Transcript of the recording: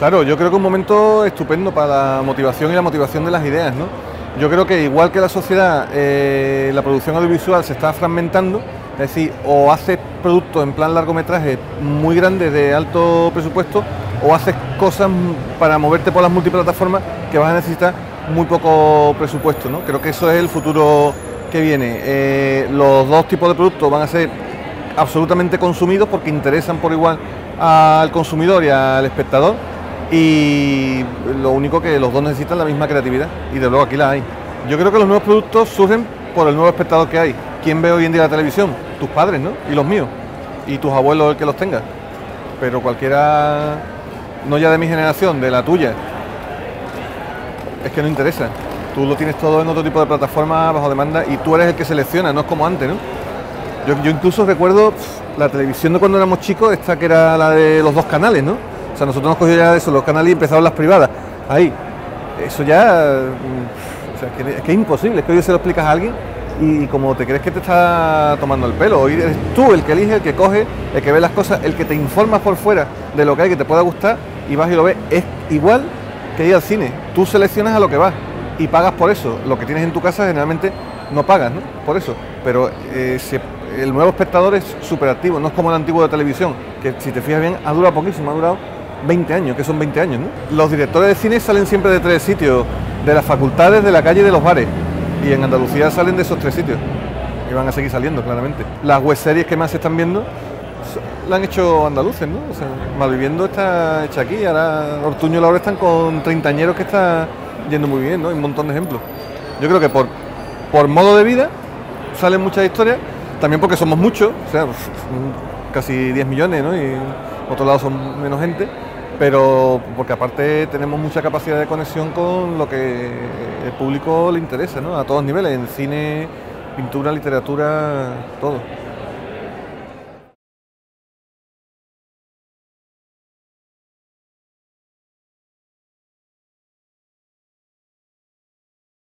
Claro, yo creo que un momento estupendo para la motivación y la motivación de las ideas, ¿no? Yo creo que igual que la sociedad, eh, la producción audiovisual se está fragmentando, es decir, o haces productos en plan largometraje muy grandes de alto presupuesto, o haces cosas para moverte por las multiplataformas que vas a necesitar muy poco presupuesto, ¿no? Creo que eso es el futuro que viene. Eh, los dos tipos de productos van a ser absolutamente consumidos porque interesan por igual al consumidor y al espectador y lo único que los dos necesitan la misma creatividad y de luego aquí la hay. Yo creo que los nuevos productos surgen por el nuevo espectador que hay. ¿Quién ve hoy en día la televisión? Tus padres, ¿no? Y los míos. Y tus abuelos el que los tenga. Pero cualquiera, no ya de mi generación, de la tuya, es que no interesa. Tú lo tienes todo en otro tipo de plataforma bajo demanda y tú eres el que selecciona, no es como antes, ¿no? Yo, yo incluso recuerdo la televisión de cuando éramos chicos, esta que era la de los dos canales, ¿no? Sea, nosotros nos cogió ya eso, los canales y empezaron las privadas. Ahí, eso ya, mm, o sea, que, es que es imposible, es que hoy se lo explicas a alguien y como te crees que te está tomando el pelo, hoy eres tú el que elige, el que coge, el que ve las cosas, el que te informa por fuera de lo que hay que te pueda gustar y vas y lo ves. Es igual que ir al cine, tú seleccionas a lo que vas y pagas por eso. Lo que tienes en tu casa generalmente no pagas, ¿no? Por eso. Pero eh, el nuevo espectador es súper activo, no es como el antiguo de televisión, que si te fijas bien ha durado poquísimo, ha durado 20 años, que son 20 años, ¿no? Los directores de cine salen siempre de tres sitios, de las facultades, de la calle y de los bares. Y en Andalucía salen de esos tres sitios. Y van a seguir saliendo, claramente. Las web series que más se están viendo la han hecho andaluces, ¿no? O sea, Malviviendo está hecha aquí, ahora Ortuño y Laura están con treintañeros que está yendo muy bien, ¿no? Hay un montón de ejemplos. Yo creo que por, por modo de vida salen muchas historias, también porque somos muchos, o sea, casi 10 millones, ¿no? Y por otro lado son menos gente pero porque aparte tenemos mucha capacidad de conexión con lo que el público le interesa, ¿no? A todos niveles, en cine, pintura, literatura, todo.